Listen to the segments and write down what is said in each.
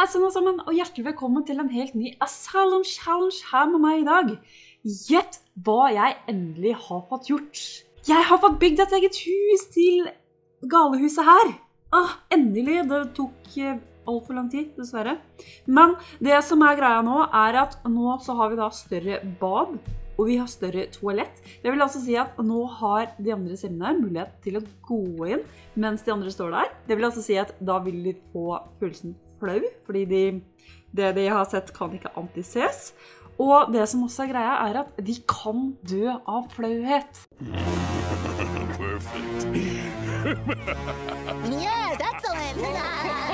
Hei sann alle sammen, og hjertelig velkommen til en helt ny Asylum Challenge her med meg i dag. Gjett hva jeg endelig har fått gjort. Jeg har fått bygd et eget hus til galehuset her. Ah, endelig. Det tok eh, altfor lang tid, dessverre. Men det som er greia nå, er at nå så har vi da større bad. Og vi har større toalett. Det vil altså si at nå har de andre stemmene mulighet til å gå inn mens de andre står der. Det vil altså si at da vil de få følelsen flau, fordi de, det de har sett, kan ikke antises. Og det som også er greia, er at de kan dø av flauhet. Yes, excellent.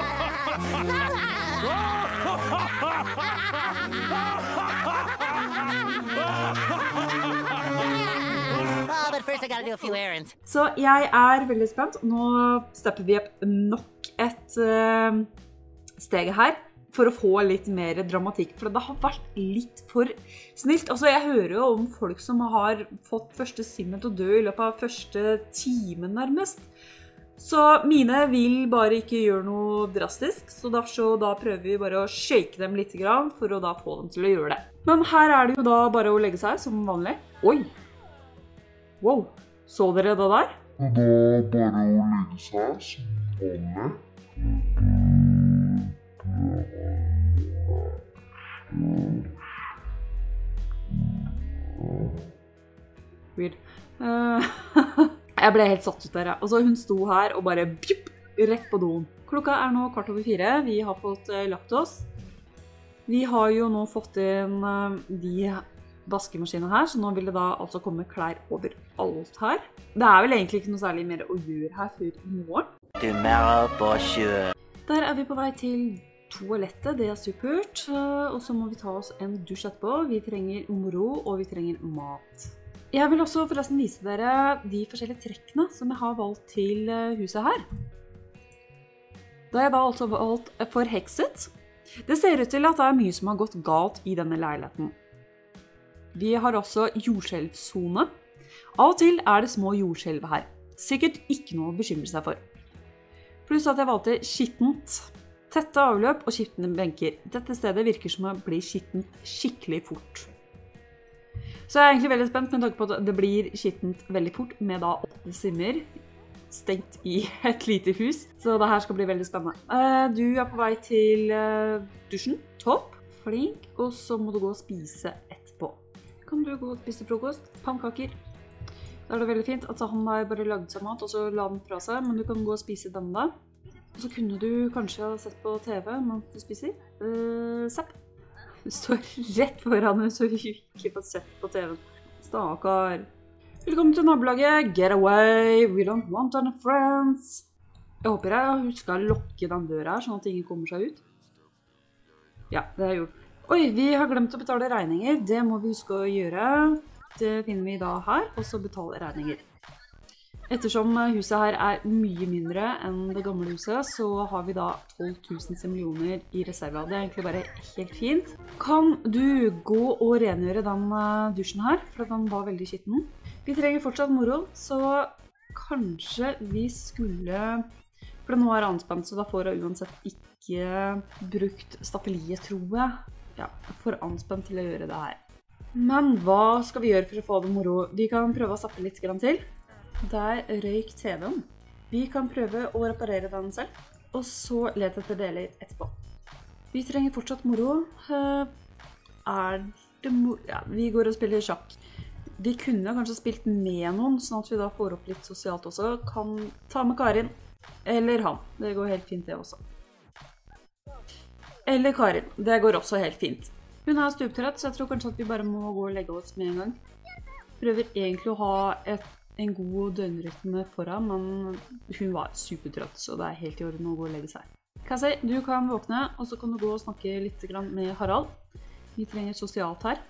Så jeg er veldig spent. Nå stepper vi opp nok et uh, steg her for å få litt mer dramatikk. For det har vært litt for snilt. Altså, jeg hører jo om folk som har fått første simmen til å dø i løpet av første time, nærmest. Så mine vil bare ikke gjøre noe drastisk, så derfor så da prøver vi bare å shake dem litt for å da få dem til å gjøre det. Men her er det jo da bare å legge seg som vanlig. Oi! Wow! Så dere det der? Og da bare å legge seg som vanlig. Weird. Uh, jeg ble helt satt ut der, jeg. Og så hun sto her og bare pjup, rett på doen. Klokka er nå kvart over fire. Vi har fått eh, lagt oss. Vi har jo nå fått inn eh, de vaskemaskinene her, så nå vil det da altså komme klær overalt her. Det er vel egentlig ikke noe særlig mer å gjøre her før i morgen. Der er vi på vei til toalettet, det er supert. Eh, Og så må vi ta oss en dusj etterpå. Vi trenger moro, og vi trenger mat. Jeg vil også forresten vise dere de forskjellige trekkene som jeg har valgt til eh, huset her. Da jeg da altså valgt forhekset. Det ser ut til at det er mye som har gått galt i denne leiligheten. Vi har også jordskjelvsone. Av og til er det små jordskjelv her. Sikkert ikke noe å bekymre seg for. Pluss at jeg valgte skittent. Tette avløp og skitne benker. Dette stedet virker som å bli skittent skikkelig fort. Så jeg er egentlig veldig spent med tanke på at det blir skittent veldig fort med da åtte simmer stengt i et lite hus. Så det her skal bli veldig spennende. Eh, Du er på vei til eh, dusjen. Topp. Flink. Og så må du gå og spise etterpå. Kan du gå og spise frokost? Pannekaker. Da er det veldig fint at han har bare lagd seg mat, og så la den fra seg. Men du kan gå og spise denne da. Og så kunne du kanskje ha sett på TV mens du spiser. Uh, Sepp. Du står rett foran henne, så hun ikke får sett på TV-en. Stakkar. Velkommen til nabolaget. Get away. We don't want any friends. Jeg håper jeg har huska å lukke den døra her, sånn at ingen kommer seg ut. Ja, det har jeg gjort. Oi, vi har glemt å betale regninger. Det må vi huske å gjøre. Det finner vi da her, og så betale regninger. Ettersom huset her er mye mindre enn det gamle huset, så har vi da 12 000 semillioner i reserve. Det er egentlig bare helt fint. Kan du gå og rengjøre den eh, dusjen her, for den var veldig skitten. Vi trenger fortsatt moro, så kanskje vi skulle For nå er det anspent, så da får jeg uansett ikke brukt staffeliet, tror jeg. Ja, får anspent til å gjøre det her. Men hva skal vi gjøre for å få det moro? Vi kan prøve å zappe litt til. Der røyk TV-en. Vi kan prøve å reparere den selv, og så lete etter deler etterpå. Vi trenger fortsatt moro. Eh, Er det moro Ja, vi går og spiller sjakk. Vi kunne kanskje spilt med noen, sånn at vi da får opp litt sosialt også. Kan ta med Karin. Eller han. Det går helt fint, det også. Eller Karin. Det går også helt fint. Hun er stuptrøtt, så jeg tror kanskje at vi bare må gå og legge oss med en gang. Prøver egentlig å ha et, en god døgnrytme foran, men hun var supertrøtt, så det er helt i orden å gå og legge seg. Cassie, du kan våkne, og så kan du gå og snakke litt med Harald. Vi trenger sosialt her.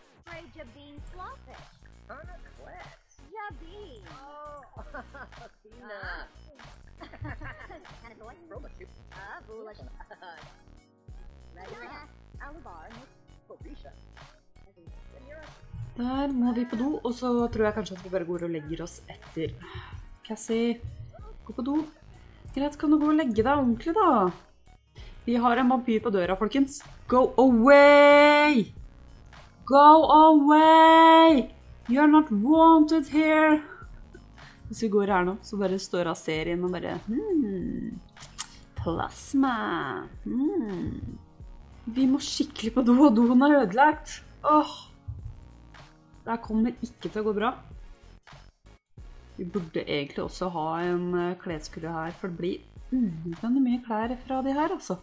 Afraid you're Der må vi på do, og så tror jeg kanskje at vi bare går og legger oss etter. Cassie, gå på do. Greit, kan du gå og legge deg ordentlig, da? Vi har en vampyr på døra, folkens. Go away! Go away! You're not wanted here. Hvis vi går her nå, så bare står av serien og bare hmm, Plasma. Hmm. Vi må skikkelig på do, og doen er ødelagt. Åh. Det her kommer ikke til å gå bra. Vi burde egentlig også ha en eh, her, for det blir unødvendig mye klær fra de her, altså.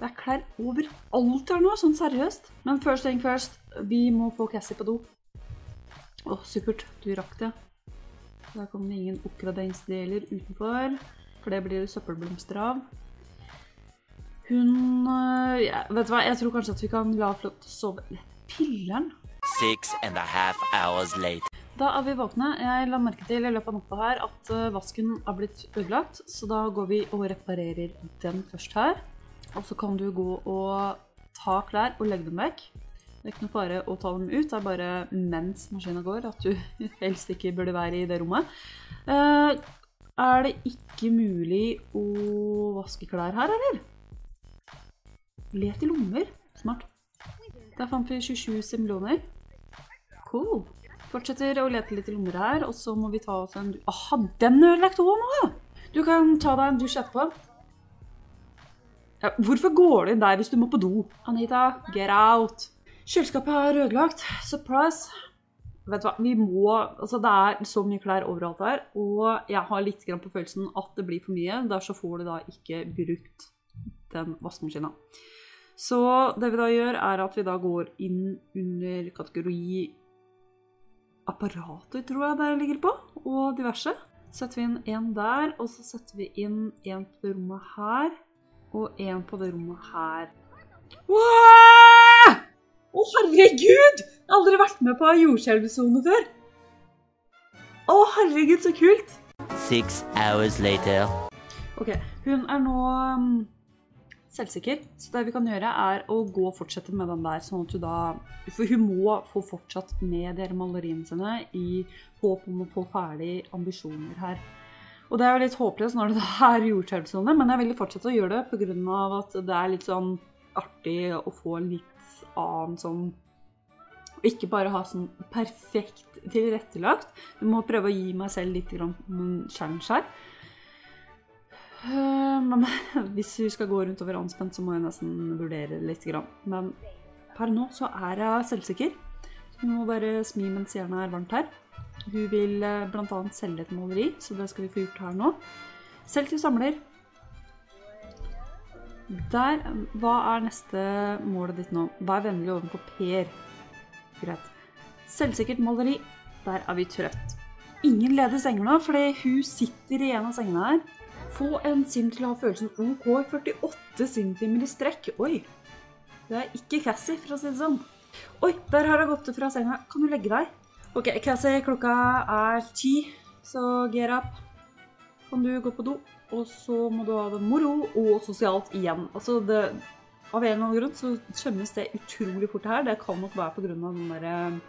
Det er klær overalt her nå, sånn seriøst. Men first thing first, vi må få Cassie på do. Åh, supert. Du rakk det. Der kommer det ingen oppgraderingsdeler utenfor, for det blir det søppelblomster av. Hun ja, Vet du hva, jeg tror kanskje at vi kan la Flott sove Pilleren? Six and a half hours later. Da er vi våkne. Jeg la merke til i løpet av natta her at øh, vasken har blitt ødelagt, så da går vi og reparerer den først her. Og så kan du gå og ta klær og legge dem vekk. Det er ikke noe fare å ta dem ut, det er bare mens maskinen går at du helst ikke burde være i det rommet. Eh, er det ikke mulig å vaske klær her, eller? Let i lommer. Smart. Der fant vi 27 simloner. Cool. Fortsetter å lete litt i lommer her, og så må vi ta oss en... Aha, den ødelagte ødelagt også nå! Du kan ta deg en dusj etterpå. Ja, hvorfor går du inn der hvis du må på do? Anita, get out. Kjøleskapet er ødelagt. Surprise. Vet du hva, vi må... Altså, det er så mye klær overalt her, og jeg har litt på følelsen at det blir for mye. Der så får du da ikke brukt den vaskemaskinen. Så det vi da gjør, er at vi da går inn under kategori apparater, tror jeg det ligger på, og diverse. Setter vi inn en der, og så setter vi inn en på det rommet her, og en på det rommet her. Wow! Å, herregud! Jeg har aldri vært med på jordskjelvsone før. Å, herregud, så kult! Six hours later. Ok, hun er nå um, selvsikker, så det vi kan gjøre er å gå og fortsette med den der, sånn at du da... For hun må få fortsatt med de maleriene sine i håp om å få ferdig ambisjoner her. Og det er jo litt håpløst når det er jordskjelvsone, men jeg vil fortsette å gjøre det av at det er litt sånn artig å få litt annen sånn og ikke bare ha sånn perfekt tilrettelagt. Jeg må prøve å gi meg selv litt grann en challenge her. Eh, Men hvis vi skal gå rundt og være anspent, så må jeg nesten vurdere litt. Men per nå så er jeg selvsikker. Vi må bare smi mens jernet er varmt her. Hun vil bl.a. blant annet selge et maleri, så det skal vi få gjort her nå. Selv til samler. Der. Hva er neste målet ditt nå? Vær vennlig overfor Per. Greit. Selvsikkert maleri. Der er vi trøtt. Ingen leder senger nå, fordi hun sitter i en av sengene her. Få en sim til å ha følelsen OK 48 simtimer i strekk. Oi. Det er ikke Cassie, for å si det sånn. Oi, der har hun gått fra senga. Kan du legge deg? OK, Cassie, klokka er ti, så get up. Kan du gå på do? Og så må du ha det moro og sosialt igjen. Altså, det, av en eller annen grunn så skjemmes det utrolig fort her. Det kan nok være pga. den der eh,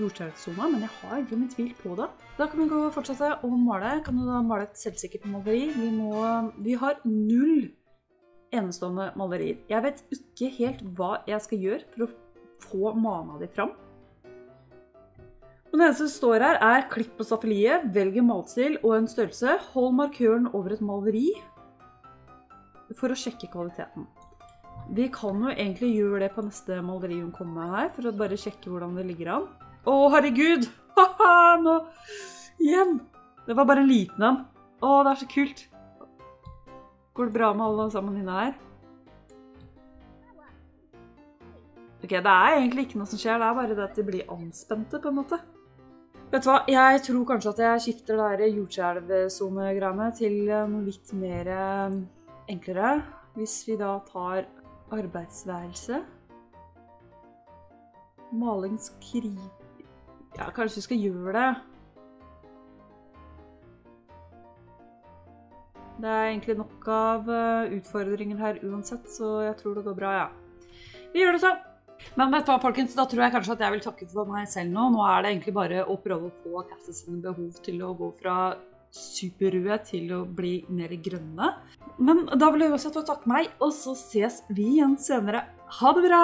jordskjelvsona, men jeg har egentlig min tvil på det. Da kan vi gå og fortsette å male. Kan du da male et selvsikkert maleri? Vi, må, vi har null enestående malerier. Jeg vet ikke helt hva jeg skal gjøre for å få mana de fram. Og det eneste som står her, er klipp på staffeliet, velg en malstil og en størrelse. Hold markøren over et maleri for å sjekke kvaliteten. Vi kan jo egentlig gjøre det på neste maleri hun kommer med her, for å bare sjekke hvordan det ligger an. Å, herregud! Haha, nå Igjen! Det var bare en liten en. Å, det er så kult. Går det bra med alle sammen inne her? Ok, det er egentlig ikke noe som skjer, det er bare det at de blir anspente, på en måte. Vet du hva, jeg tror kanskje at jeg skifter det der jordskjelvsone-greiene til noe litt mer eh, enklere. Hvis vi da tar arbeidsværelse. Maling skri... Ja, kanskje vi skal gjøre det. Det er egentlig nok av eh, utfordringer her uansett, så jeg tror det går bra, ja. Vi gjør det sånn. Men vet du hva, folkens, da tror jeg kanskje at jeg vil takke for meg selv nå. Nå er det egentlig bare å prøve å få Cassie sine behov til å gå fra superrøde til å bli mer grønne. Men da vil jeg uansett få takke meg, og så ses vi igjen senere. Ha det bra!